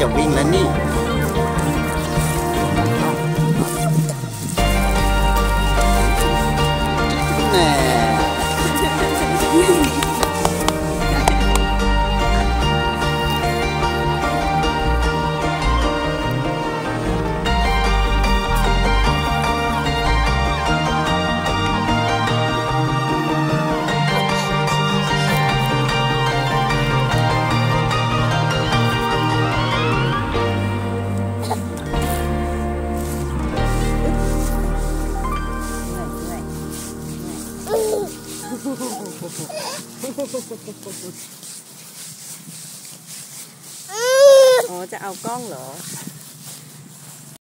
จะวิ่งแล้วนี่ อ๋อ จะเอากล้องเหรอ